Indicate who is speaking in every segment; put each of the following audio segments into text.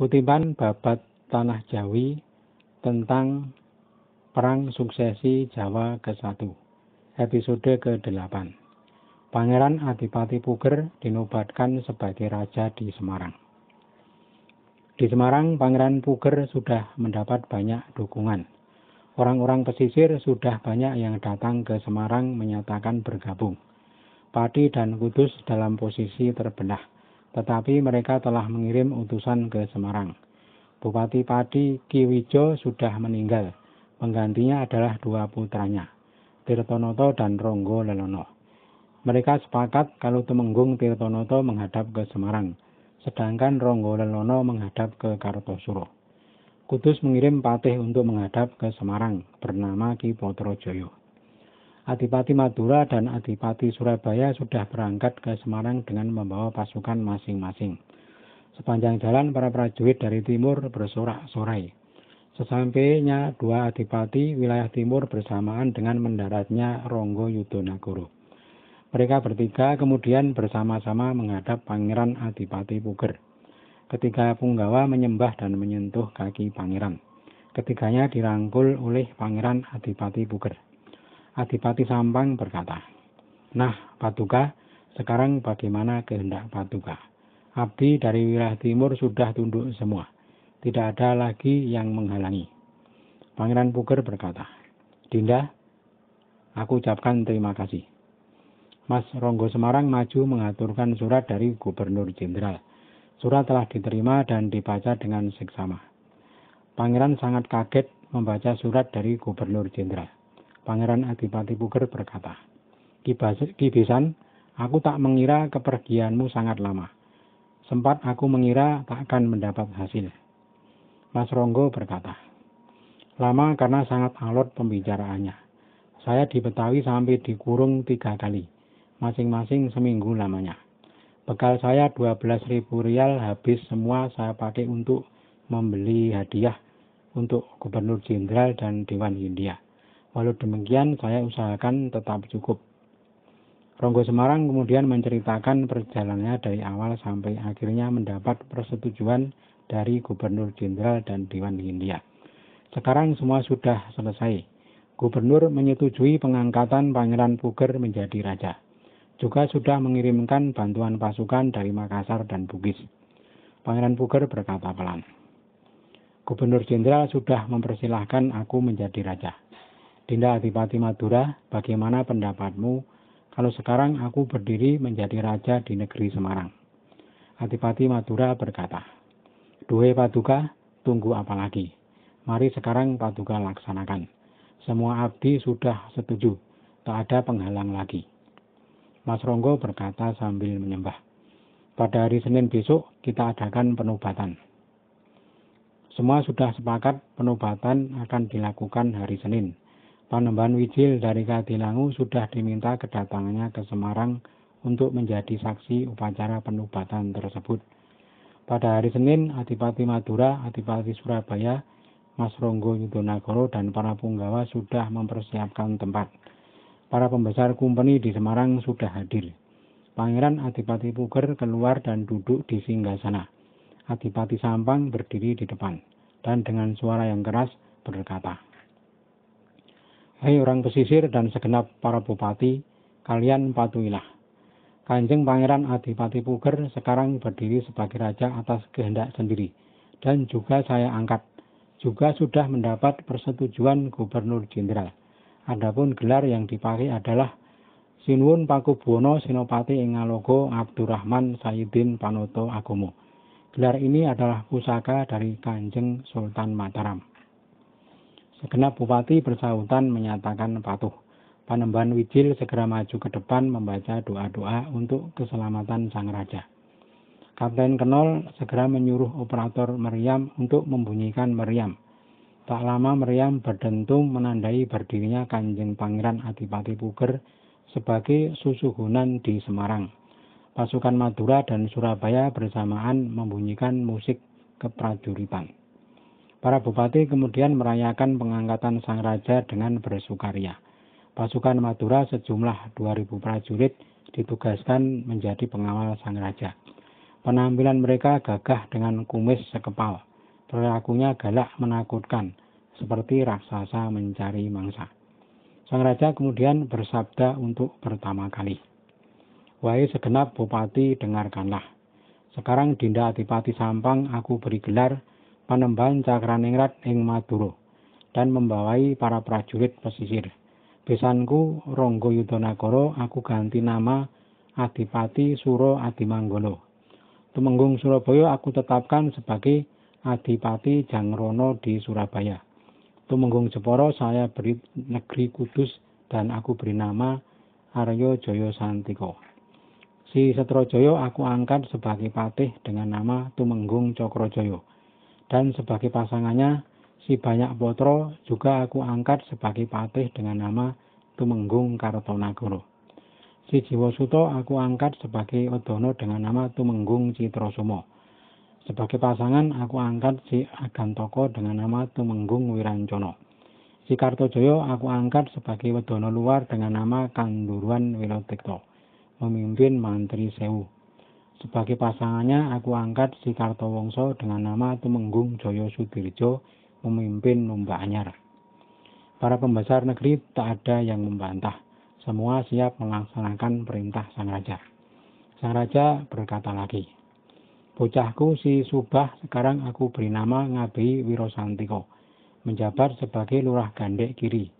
Speaker 1: Kutipan babat Tanah Jawi tentang Perang Suksesi Jawa ke-1, episode ke-8. Pangeran Adipati Puger dinobatkan sebagai raja di Semarang. Di Semarang, Pangeran Puger sudah mendapat banyak dukungan. Orang-orang pesisir sudah banyak yang datang ke Semarang menyatakan bergabung. Pati dan Kudus dalam posisi terbelah, tetapi mereka telah mengirim utusan ke Semarang. Bupati Pati Kiwijo sudah meninggal. Penggantinya adalah dua putranya, Tirtonoto dan Ronggo Lelono. Mereka sepakat kalau Temenggung Tirtonoto menghadap ke Semarang, sedangkan Ronggo Lelono menghadap ke Kartosuro. Kudus mengirim patih untuk menghadap ke Semarang, bernama Ki Potrojoyo. Adipati Madura dan Adipati Surabaya sudah berangkat ke Semarang dengan membawa pasukan masing-masing. Sepanjang jalan para prajurit dari timur bersorak-sorai. Sesampainya dua adipati wilayah timur bersamaan dengan mendaratnya Ronggo Yudonagoro. Mereka bertiga kemudian bersama-sama menghadap Pangeran Adipati Puger. Ketika Punggawa menyembah dan menyentuh kaki pangeran. Ketiganya dirangkul oleh Pangeran Adipati Puger. Adipati Sampang berkata, Nah, Paduka, sekarang bagaimana kehendak Paduka? Abdi dari wilayah timur sudah tunduk semua. Tidak ada lagi yang menghalangi. Pangeran Puger berkata, Dinda, aku ucapkan terima kasih. Mas Ronggo Semarang maju mengaturkan surat dari Gubernur Jenderal. Surat telah diterima dan dibaca dengan seksama. Pangeran sangat kaget membaca surat dari Gubernur Jenderal. Pangeran Adipati Puger berkata, Kibisan, aku tak mengira kepergianmu sangat lama. Sempat aku mengira tak akan mendapat hasil. Mas Ronggo berkata, lama karena sangat alot pembicaraannya. Saya di Betawi sampai dikurung tiga kali, masing-masing seminggu lamanya. Bekal saya 12 ribu rial habis semua saya pakai untuk membeli hadiah untuk Gubernur Jenderal dan Dewan Hindia. Walau demikian, saya usahakan tetap cukup. Ronggo Semarang kemudian menceritakan perjalanannya dari awal sampai akhirnya mendapat persetujuan dari Gubernur Jenderal dan Dewan Hindia. Sekarang semua sudah selesai. Gubernur menyetujui pengangkatan Pangeran Puger menjadi raja. Juga sudah mengirimkan bantuan pasukan dari Makassar dan Bugis. Pangeran Puger berkata pelan. Gubernur Jenderal sudah mempersilahkan aku menjadi raja. Dinda Adipati Madura, bagaimana pendapatmu kalau sekarang aku berdiri menjadi raja di negeri Semarang? Adipati Madura berkata, Duhe Paduka, tunggu apa lagi? Mari sekarang Paduka laksanakan. Semua abdi sudah setuju, tak ada penghalang lagi. Mas Ronggo berkata sambil menyembah. Pada hari Senin besok kita adakan penobatan. Semua sudah sepakat penobatan akan dilakukan hari Senin Panembahan Wijil dari Kadilangu sudah diminta kedatangannya ke Semarang untuk menjadi saksi upacara penobatan tersebut. Pada hari Senin, Adipati Madura, Adipati Surabaya, Mas Ronggo Yudonagoro, dan para punggawa sudah mempersiapkan tempat. Para pembesar kumpeni di Semarang sudah hadir. Pangeran Adipati Puger keluar dan duduk di singgah sana. Adipati Sampang berdiri di depan, dan dengan suara yang keras berkata, Hai orang pesisir dan segenap para bupati, kalian patuhilah. Kanjeng Pangeran Adipati Puger sekarang berdiri sebagai raja atas kehendak sendiri, dan juga saya angkat. Juga sudah mendapat persetujuan Gubernur Jenderal. Adapun gelar yang dipakai adalah Sinwun Pakubuwono Senopati Ingalogo Abdurrahman Sayyidin Panoto Agomo. Gelar ini adalah pusaka dari Kanjeng Sultan Mataram. Segenap bupati bersahutan menyatakan patuh. Panembahan Wijil segera maju ke depan membaca doa-doa untuk keselamatan sang raja. Kapten Kenol segera menyuruh operator meriam untuk membunyikan meriam. Tak lama meriam berdentum menandai berdirinya Kanjeng Pangeran Adipati Puger sebagai susuhunan di Semarang. Pasukan Madura dan Surabaya bersamaan membunyikan musik keprajuritan. Para bupati kemudian merayakan pengangkatan sang raja dengan bersukaria. Pasukan Madura sejumlah 2000 prajurit ditugaskan menjadi pengawal sang raja. Penampilan mereka gagah dengan kumis sekepal. Perilakunya galak menakutkan, seperti raksasa mencari mangsa. Sang raja kemudian bersabda untuk pertama kali. Wahai segenap bupati, dengarkanlah. Sekarang Dinda Adipati Sampang aku beri gelar panembahan Cakraningrat ing Maduro dan membawai para prajurit pesisir. Besanku Ronggo Yudonagoro aku ganti nama Adipati Suro Adimanggolo. Tumenggung Surabaya aku tetapkan sebagai Adipati Jangrono di Surabaya. Tumenggung Jeporo saya beri negeri Kudus dan aku beri nama Aryo Joyo Santiko. Si Setrojoyo aku angkat sebagai patih dengan nama Tumenggung Cokrojoyo. Dan sebagai pasangannya, si Banyak Potro juga aku angkat sebagai patih dengan nama Tumenggung Kartonagoro. Si Jiwosuto aku angkat sebagai Odono dengan nama Tumenggung Citrosumo. Sebagai pasangan aku angkat si Agantoko dengan nama Tumenggung Wirancono. Si Kartojoyo aku angkat sebagai Wedono luar dengan nama Kanduruan Wilotikto memimpin Mantri Sewu. Sebagai pasangannya, aku angkat si Kartowongso dengan nama Tumenggung Joyo Sudirjo memimpin Numba Anyar. Para pembesar negeri tak ada yang membantah. Semua siap melaksanakan perintah sang raja. Sang raja berkata lagi, Bocahku si Subah sekarang aku beri nama Ngabi Wirosantiko, menjabat sebagai lurah gandek kiri.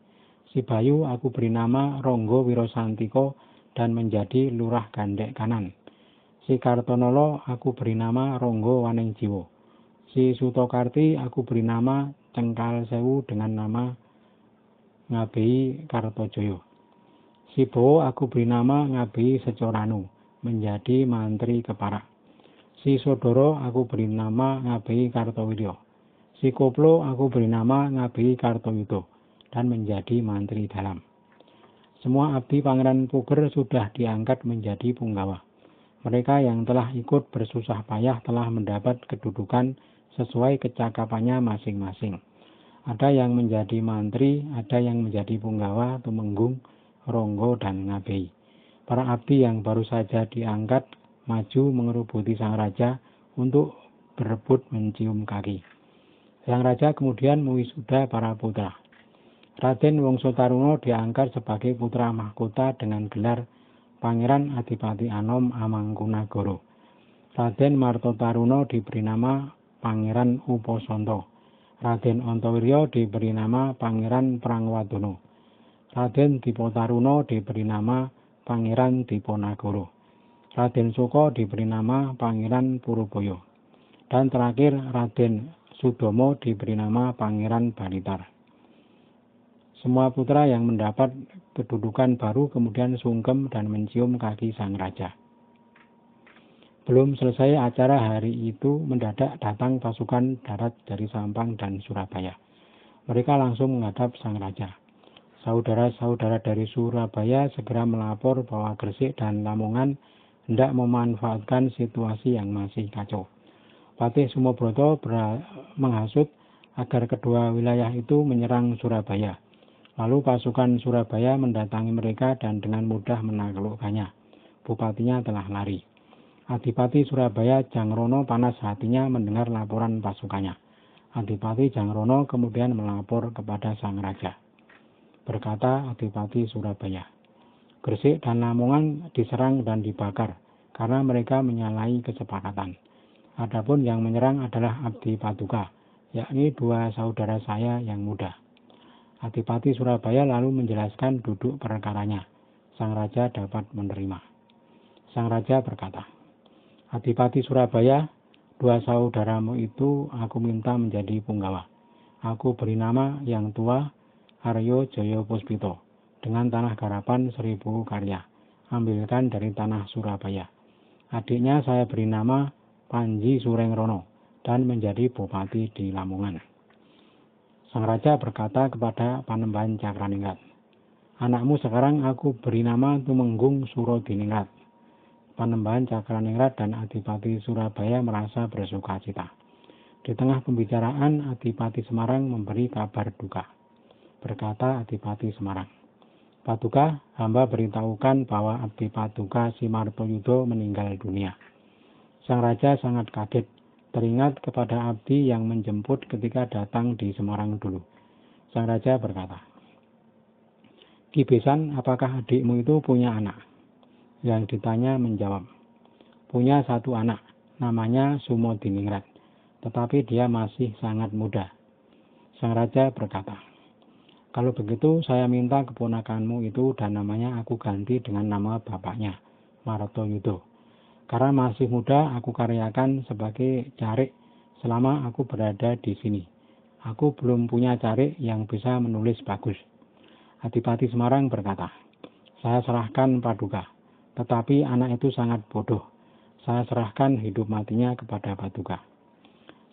Speaker 1: Si Bayu aku beri nama Ronggo Wirosantiko dan menjadi lurah gandek kanan. Si Kartonolo aku beri nama Ronggo Waning Jiwo. Si Sutokarti aku beri nama Cengkal Sewu dengan nama Ngabei Kartojoyo. Si Bowo aku beri nama Ngabei Secoranu menjadi mantri keparak. Si Sodoro aku beri nama Ngabei Kartowiryo. Si Koplo aku beri nama Ngabei Kartoyudo dan menjadi mantri dalam. Semua abdi Pangeran Puger sudah diangkat menjadi punggawa. Mereka yang telah ikut bersusah payah telah mendapat kedudukan sesuai kecakapannya masing-masing. Ada yang menjadi mantri, ada yang menjadi punggawa, tumenggung, ronggo, dan ngabei. Para abdi yang baru saja diangkat maju mengerubuti sang raja untuk berebut mencium kaki. Sang raja kemudian mewisuda para putra. Raden Wongso Taruno diangkat sebagai putra mahkota dengan gelar Pangeran Adipati Anom Amangkunagoro. Raden Marto Taruno diberi nama Pangeran Uposonto. Raden Ontowiryo diberi nama Pangeran Prangwadono. Raden Dipo Taruno diberi nama Pangeran Diponagoro. Raden Suko diberi nama Pangeran Puruboyo. Dan terakhir Raden Sudomo diberi nama Pangeran Balitar. Semua putra yang mendapat kedudukan baru kemudian sungkem dan mencium kaki sang raja. Belum selesai acara hari itu mendadak datang pasukan darat dari Sampang dan Surabaya. Mereka langsung menghadap sang raja. Saudara-saudara dari Surabaya segera melapor bahwa Gresik dan Lamongan hendak memanfaatkan situasi yang masih kacau. Patih Sumobroto menghasut agar kedua wilayah itu menyerang Surabaya. Lalu pasukan Surabaya mendatangi mereka dan dengan mudah menaklukkannya. Bupatinya telah lari. Adipati Surabaya Jangrono panas hatinya mendengar laporan pasukannya. Adipati Jangrono kemudian melapor kepada sang raja. Berkata Adipati Surabaya, Gresik dan Lamongan diserang dan dibakar karena mereka menyalahi kesepakatan. Adapun yang menyerang adalah Abdi Paduka, yakni dua saudara saya yang muda. Adipati Surabaya lalu menjelaskan duduk perkaranya. Sang Raja dapat menerima. Sang Raja berkata, Adipati Surabaya, dua saudaramu itu aku minta menjadi punggawa. Aku beri nama yang tua Aryo Joyo Puspito dengan tanah garapan seribu karya. Ambilkan dari tanah Surabaya. Adiknya saya beri nama Panji Surengrono dan menjadi bupati di Lamongan. Sang raja berkata kepada Panembahan Cakraningrat, Anakmu sekarang aku beri nama Tumenggung Surodiningrat. Panembahan Cakraningrat dan Adipati Surabaya merasa bersuka cita. Di tengah pembicaraan, Adipati Semarang memberi kabar duka. Berkata Adipati Semarang, Paduka, hamba beritahukan bahwa Abdi Paduka Simarto Yudo meninggal dunia. Sang raja sangat kaget, teringat kepada abdi yang menjemput ketika datang di Semarang dulu. Sang raja berkata, Kibesan, apakah adikmu itu punya anak? Yang ditanya menjawab, punya satu anak, namanya Sumo Diningrat, tetapi dia masih sangat muda. Sang raja berkata, kalau begitu saya minta keponakanmu itu dan namanya aku ganti dengan nama bapaknya, Maroto Yudo. Karena masih muda aku karyakan sebagai carik selama aku berada di sini. Aku belum punya carik yang bisa menulis bagus. Adipati Semarang berkata, saya serahkan Paduka, tetapi anak itu sangat bodoh. Saya serahkan hidup matinya kepada Paduka.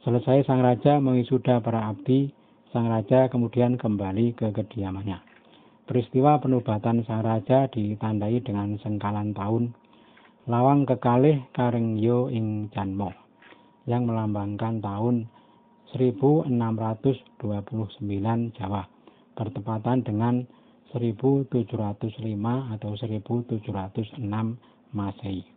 Speaker 1: Selesai sang raja mengisuda para abdi, sang raja kemudian kembali ke kediamannya. Peristiwa penobatan sang raja ditandai dengan sengkalan tahun lawang kekalih Karengyo ing Janmo yang melambangkan tahun 1629 Jawa bertepatan dengan 1705 atau 1706 Masehi.